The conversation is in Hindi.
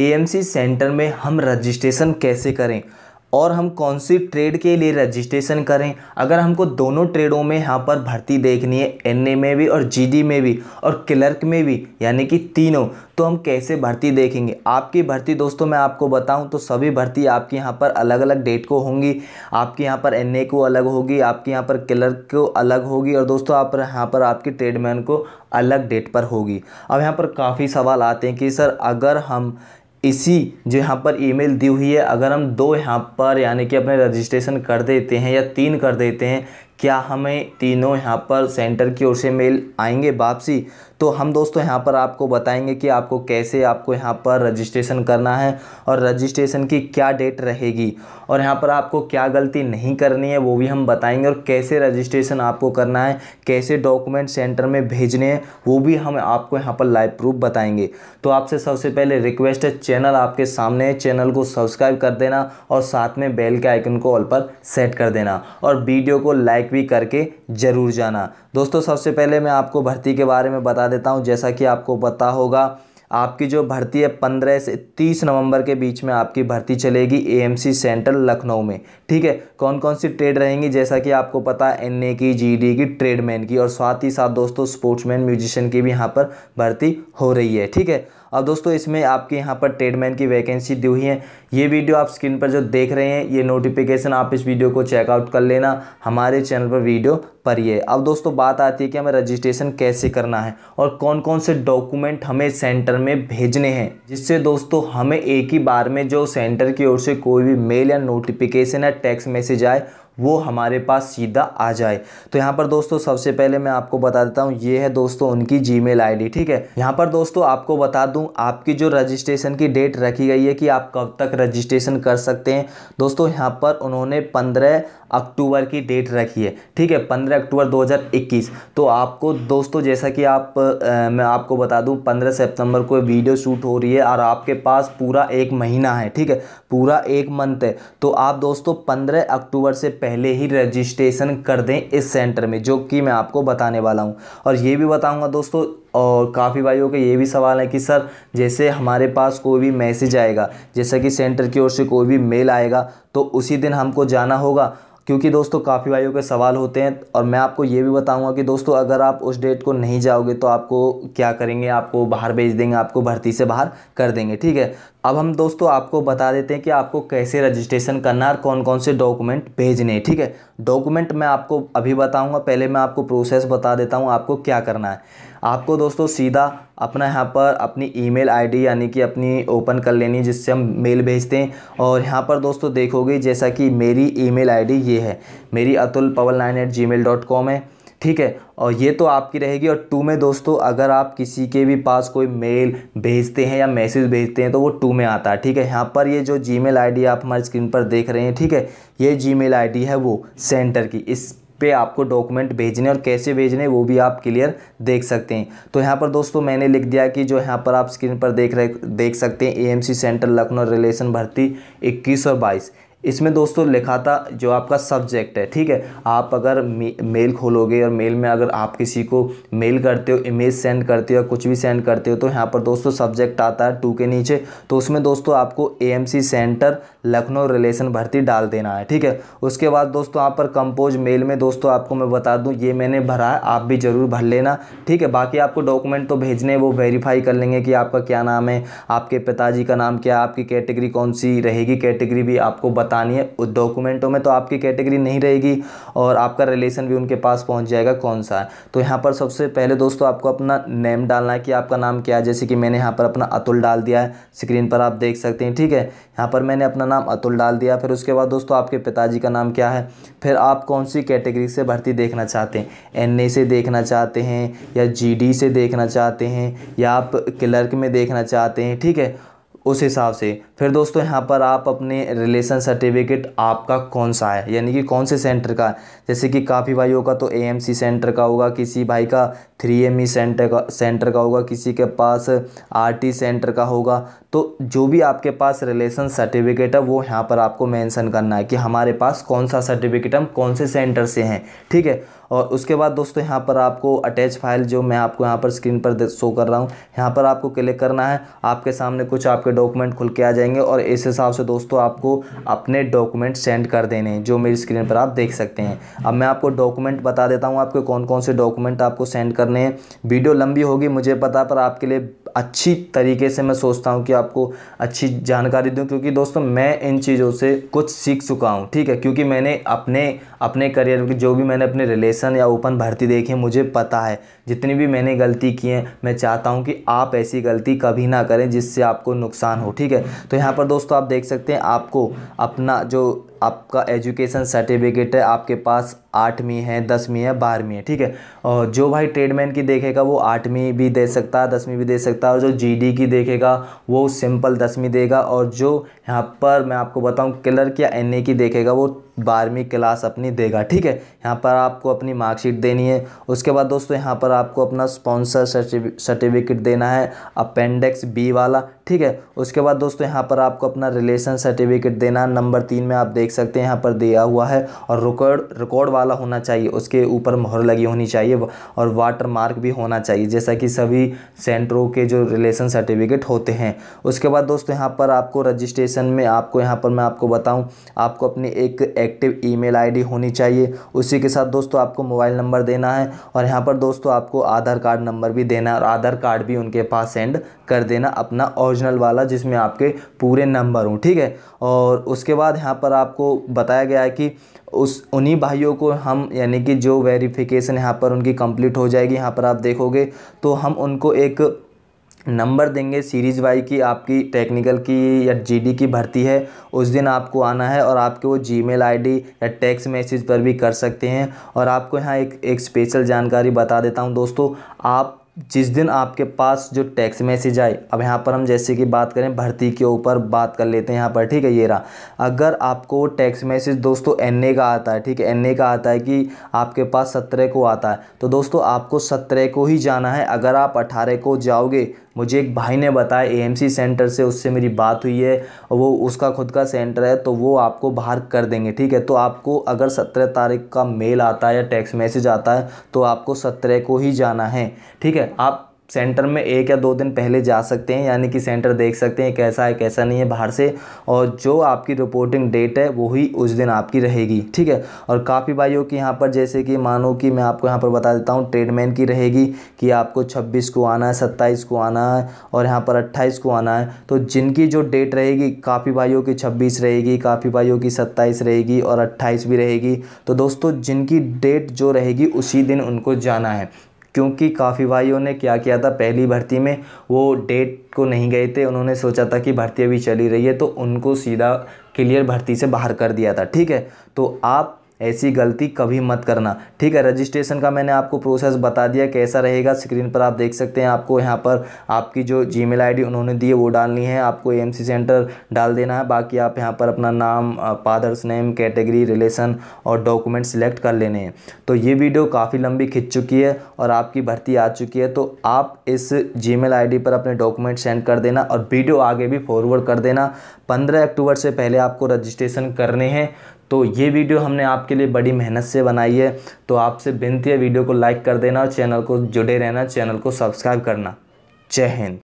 एएमसी सेंटर में हम रजिस्ट्रेशन कैसे करें? और हम कौन सी ट्रेड के लिए रजिस्ट्रेशन करें? अगर हमको दोनों ट्रेडों में यहाँ पर भर्ती देखनी है एन में भी और जीडी में भी और क्लर्क में भी, यानी कि तीनों तो हम कैसे भर्ती देखेंगे? आपकी भर्ती दोस्तों मैं आपको बताऊँ तो सभी भर्ती आपके यहाँ पर अलग अलग डेट को होंगी। आपके यहाँ पर एनए को अलग होगी, आपके यहाँ पर क्लर्क को अलग होगी और दोस्तों आप यहाँ पर आपकी ट्रेडमैन को अलग डेट पर होगी। अब यहाँ पर काफ़ी सवाल आते हैं कि सर, अगर हम इसी जो यहाँ पर ईमेल दी हुई है, अगर हम दो यहाँ पर यानी कि अपने रजिस्ट्रेशन कर देते हैं या तीन कर देते हैं क्या हमें तीनों यहाँ पर सेंटर की ओर से मेल आएँगे वापसी? तो हम दोस्तों यहाँ पर आपको बताएँगे कि आपको कैसे आपको यहाँ पर रजिस्ट्रेशन करना है और रजिस्ट्रेशन की क्या डेट रहेगी और यहाँ पर आपको क्या गलती नहीं करनी है वो भी हम बताएँगे और कैसे रजिस्ट्रेशन आपको करना है, कैसे डॉक्यूमेंट सेंटर में भेजने हैं, वो भी हम आपको यहाँ पर लाइव प्रूफ बताएँगे। तो आपसे सबसे पहले रिक्वेस्ट है, चैनल आपके सामने है, चैनल को सब्सक्राइब कर देना और साथ में बेल के आइकन को ऑल पर सेट कर देना और वीडियो को लाइक भी करके ज़रूर जाना। दोस्तों, सबसे पहले मैं आपको भर्ती के बारे में बता देता हूँ। जैसा कि आपको पता होगा, आपकी जो भर्ती है पंद्रह से तीस नवंबर के बीच में आपकी भर्ती चलेगी एएमसी सेंटर लखनऊ में। ठीक है कौन कौन सी ट्रेड रहेंगी? जैसा कि आपको पता है एनए की जीडी की ट्रेडमैन की और साथ ही साथ दोस्तों स्पोर्ट्समैन म्यूजिशियन की भी यहाँ पर भर्ती हो रही है। ठीक है अब दोस्तों, इसमें आपके यहाँ पर ट्रेडमैन की वैकेंसी दी हुई है। ये वीडियो आप स्क्रीन पर जो देख रहे हैं, ये नोटिफिकेशन आप इस वीडियो को चेकआउट कर लेना। हमारे चैनल पर वीडियो पर ये अब दोस्तों, बात आती है कि हमें रजिस्ट्रेशन कैसे करना है और कौन कौन से डॉक्यूमेंट हमें सेंटर में भेजने हैं, जिससे दोस्तों, हमें एक ही बार में जो सेंटर की ओर से कोई भी मेल या नोटिफिकेशन या टेक्स्ट मैसेज आए वो हमारे पास सीधा आ जाए। तो यहाँ पर दोस्तों सबसे पहले मैं आपको बता देता हूँ ये है दोस्तों उनकी जीमेल आईडी ठीक है? यहाँ पर दोस्तों आपको बता दूँ आपकी जो रजिस्ट्रेशन की डेट रखी गई है कि आप कब तक रजिस्ट्रेशन कर सकते हैं दोस्तों यहाँ पर उन्होंने पंद्रह अक्टूबर की डेट रखी है ठीक है? पंद्रह अक्टूबर 2021 तो आपको दोस्तों जैसा कि आप आ, मैं आपको बता दूँ पंद्रह सितंबर को वीडियो शूट हो रही है और आपके पास पूरा एक महीना है ठीक है? पूरा एक मंथ है। तो आप दोस्तों पंद्रह अक्टूबर से पहले ही रजिस्ट्रेशन कर दें इस सेंटर में, जो कि मैं आपको बताने वाला हूँ। और ये भी बताऊँगा दोस्तों, और काफ़ी भाइयों के ये भी सवाल है कि, सर, जैसे हमारे पास कोई भी मैसेज आएगा, जैसे कि सेंटर की ओर से कोई भी मेल आएगा तो उसी दिन हमको जाना होगा? क्योंकि दोस्तों, काफ़ी भाइयों के सवाल होते हैं और मैं आपको ये भी बताऊँगा कि दोस्तों, अगर आप उस डेट को नहीं जाओगे तो आपको क्या करेंगे? आपको बाहर भेज देंगे, आपको भर्ती से बाहर कर देंगे, ठीक है? अब हम दोस्तों आपको बता देते हैं कि आपको कैसे रजिस्ट्रेशन करना है और कौन कौन से डॉक्यूमेंट भेजने हैं, ठीक है? डॉक्यूमेंट मैं आपको अभी बताऊँगा, पहले मैं आपको प्रोसेस बता देता हूँ आपको क्या करना है। आपको दोस्तों सीधा अपना यहाँ पर अपनी ईमेल आईडी यानी कि अपनी ओपन कर लेनी जिससे हम मेल भेजते हैं। और यहाँ पर दोस्तों देखोगे, जैसा कि मेरी ईमेल आईडी ये है। मेरी Atul Pawal nine eight Gmail dot com है, ठीक है? और ये तो आपकी रहेगी। और टू में दोस्तों अगर आप किसी के भी पास कोई मेल भेजते हैं या मैसेज भेजते हैं तो वो टू में आता है, ठीक है? यहाँ पर ये जो जी मेल आप हमारी स्क्रीन पर देख रहे हैं, ठीक है? ये जी मेल है वो सेंटर की। इस पे आपको डॉक्यूमेंट भेजने और कैसे भेजने वो भी आप क्लियर देख सकते हैं। तो यहाँ पर दोस्तों मैंने लिख दिया कि जो यहाँ पर आप स्क्रीन पर देख रहे, देख सकते हैं एएमसी सेंटर लखनऊ रिलेशन भर्ती 21 और 22 इसमें दोस्तों लिखा था जो आपका सब्जेक्ट है ठीक है? आप अगर मे, मेल खोलोगे और मेल में अगर आप किसी को मेल करते हो इमेज सेंड करते हो या कुछ भी सेंड करते हो तो यहाँ पर दोस्तों सब्जेक्ट आता है टू के नीचे। तो उसमें दोस्तों आपको एएमसी सेंटर लखनऊ रिलेशन भर्ती डाल देना है ठीक है? उसके बाद दोस्तों यहाँ पर कंपोज मेल में दोस्तों आपको मैं बता दूँ ये मैंने भरा है आप भी ज़रूर भर लेना ठीक है? बाकी आपको डॉक्यूमेंट तो भेजने वो वेरीफाई कर लेंगे कि आपका क्या नाम है आपके पिताजी का नाम क्या आपकी कैटेगरी कौन सी रहेगी कैटेगरी भी आपको बतानी है। उस डॉक्यूमेंटों में तो आपकी कैटेगरी नहीं रहेगी और आपका रिलेशन भी उनके पास पहुँच जाएगा कौन सा है। तो यहाँ पर सबसे पहले दोस्तों आपको अपना नेम डालना है कि आपका नाम क्या है। जैसे कि मैंने यहाँ पर अपना अतुल डाल दिया है। स्क्रीन पर आप देख सकते हैं, ठीक है? यहाँ पर मैंने अपना नाम अतुल डाल दिया। फिर उसके बाद दोस्तों आपके पिताजी का नाम क्या है? फिर आप कौन सी कैटेगरी से भर्ती देखना चाहते हैं? एनए से देखना चाहते हैं या जीडी से देखना चाहते हैं या आप क्लर्क में देखना चाहते हैं, ठीक है? उस हिसाब से। फिर दोस्तों, यहाँ पर आप अपने रिलेशन सर्टिफिकेट आपका कौन सा है? यानी कि कौन से सेंटर का है? जैसे कि काफ़ी भाइयों का तो एएमसी सेंटर का होगा, किसी भाई का थ्री एम ई सेंटर का सेंटर का होगा, किसी के पास आरटी सेंटर का होगा। तो जो भी आपके पास रिलेशन सर्टिफिकेट है, वो यहाँ पर आपको मेंशन करना है कि हमारे पास कौन सा सर्टिफिकेट हम कौन से सेंटर से हैं। ठीक है? और उसके बाद दोस्तों यहाँ पर आपको अटैच फ़ाइल जो मैं आपको यहाँ पर स्क्रीन पर शो कर रहा हूँ, यहाँ पर आपको क्लिक करना है, आपके सामने कुछ आपके डॉक्यूमेंट खुल के आ जाएँगे और इस हिसाब से दोस्तों आपको अपने डॉक्यूमेंट सेंड कर देने हैं, जो मेरी स्क्रीन पर आप देख सकते हैं। अब मैं आपको डॉक्यूमेंट बता देता हूँ आपके कौन कौन से डॉक्यूमेंट आपको सेंड करने हैं। वीडियो लंबी होगी, मुझे पता पर आपके लिए अच्छी तरीके से मैं सोचता हूँ कि आपको अच्छी जानकारी दूँ, क्योंकि दोस्तों मैं इन चीज़ों से कुछ सीख चुका हूँ, ठीक है? क्योंकि मैंने अपने अपने करियर की जो भी मैंने अपने रिलेशन या ओपन भर्ती देखी है, मुझे पता है। जितनी भी मैंने गलती की है, मैं चाहता हूँ कि आप ऐसी गलती कभी ना करें जिससे आपको नुकसान हो, ठीक है? तो यहाँ पर दोस्तों आप देख सकते हैं, आपको अपना जो आपका एजुकेशन सर्टिफिकेट है, आपके पास आठवीं है, दसवीं है, बारहवीं है, ठीक है? और जो भाई ट्रेडमैन की देखेगा, वो आठवीं भी दे सकता है, दसवीं भी दे सकता है, और जो जीडी की देखेगा, वो सिंपल दसवीं देगा। और जो यहाँ पर मैं आपको बताऊँ क्लर्क या एनए की देखेगा, वो बारहवीं क्लास अपनी देगा, ठीक है? यहाँ पर आपको अपनी मार्कशीट देनी है। उसके बाद दोस्तों, यहाँ पर आपको अपना स्पॉन्सर सर्टिफिकेट देना है, अपेंडिक्स बी वाला ठीक है? उसके बाद दोस्तों, यहाँ पर आपको अपना रिलेशन सर्टिफिकेट देना नंबर तीन में आप देख सकते हैं, यहाँ पर दिया हुआ है और रिकॉर्ड रिकॉर्ड वाला होना चाहिए, उसके ऊपर मोहर लगी होनी चाहिए और वाटर मार्क भी होना चाहिए, जैसा कि सभी सेंटरों के जो रिलेशन सर्टिफिकेट होते हैं। उसके बाद दोस्तों, यहाँ पर आपको रजिस्ट्रेशन में आपको, यहाँ पर मैं आपको बताऊँ, आपको अपनी एक एक्टिव ईमेल आईडी होनी चाहिए। उसी के साथ दोस्तों, आपको मोबाइल नंबर देना है और यहाँ पर दोस्तों, आपको आधार कार्ड नंबर भी देना है और आधार कार्ड भी उनके पास सेंड कर देना अपना ओरिजिनल वाला जिसमें आपके पूरे नंबर हों, ठीक है? और उसके बाद यहाँ पर आपको बताया गया है कि उस, उन्हीं भाइयों को हम, यानी कि जो वेरिफिकेशन यहाँ पर उनकी कंप्लीट हो जाएगी, यहाँ पर आप देखोगे तो हम उनको एक नंबर देंगे सीरीज़ वाई की, आपकी टेक्निकल की या जीडी की भर्ती है, उस दिन आपको आना है और आपके वो जीमेल आईडी या टेक्स्ट मैसेज पर भी कर सकते हैं। और आपको यहाँ एक एक स्पेशल जानकारी बता देता हूँ दोस्तों, आप जिस दिन आपके पास जो टैक्स मैसेज आए, अब यहाँ पर हम जैसे कि बात करें, भर्ती के ऊपर बात कर लेते हैं यहाँ पर, ठीक है ये रहा। अगर आपको टैक्स मैसेज दोस्तों एनए का आता है, ठीक है, एनए का आता है कि आपके पास सत्रह को आता है तो दोस्तों आपको सत्रह को ही जाना है। अगर आप अठारह को जाओगे मुझे एक भाई ने बताया एएमसी सेंटर से उससे मेरी बात हुई है वो उसका खुद का सेंटर है तो वो आपको बाहर कर देंगे, ठीक है? तो आपको अगर सत्रह तारीख का मेल आता है या टेक्स्ट मैसेज आता है तो आपको सत्रह को ही जाना है, ठीक है? आप सेंटर में एक या दो दिन पहले जा सकते हैं, यानी कि सेंटर देख सकते हैं कैसा है, कैसा नहीं है बाहर से, और जो आपकी रिपोर्टिंग डेट है, वही उस दिन आपकी रहेगी, ठीक है? और काफ़ी भाइयों की यहाँ पर जैसे कि मानो कि मैं आपको यहाँ पर बता देता हूँ ट्रेडमैन की रहेगी कि आपको छब्बीस को आना है, सत्ताईस को आना है, और यहाँ पर अट्ठाईस को आना है तो जिनकी जो डेट रहेगी, काफ़ी भाइयों की छब्बीस रहेगी, काफ़ी भाइयों की सत्ताईस रहेगी और अट्ठाईस भी रहेगी तो दोस्तों जिनकी डेट जो रहेगी, उसी दिन उनको जाना है। क्योंकि काफ़ी भाइयों ने क्या किया था, पहली भर्ती में वो डेट को नहीं गए थे, उन्होंने सोचा था कि भर्ती अभी चली रही है तो उनको सीधा क्लियर भर्ती से बाहर कर दिया था, ठीक है? तो आप ऐसी गलती कभी मत करना। ठीक है रजिस्ट्रेशन का मैंने आपको प्रोसेस बता दिया कैसा रहेगा। स्क्रीन पर आप देख सकते हैं, आपको यहाँ पर आपकी जो जीमेल आईडी उन्होंने दी है, वो डालनी है। आपको एएमसी सेंटर डाल देना है। बाकी आप यहाँ पर अपना नाम फादर्स नेम कैटेगरी रिलेशन और डॉक्यूमेंट सिलेक्ट कर लेने हैं। तो ये वीडियो काफ़ी लंबी खिंच चुकी है और आपकी भर्ती आ चुकी है। तो आप इस जी मेल पर अपने डॉक्यूमेंट सेंड कर देना और वीडियो आगे भी फॉरवर्ड कर देना। पंद्रह अक्टूबर से पहले आपको रजिस्ट्रेशन करने हैं। तो ये वीडियो हमने आपके लिए बड़ी मेहनत से बनाई है। तो आपसे विनती है, वीडियो को लाइक कर देना और चैनल को जुड़े रहना, चैनल को सब्सक्राइब करना। जय हिंद।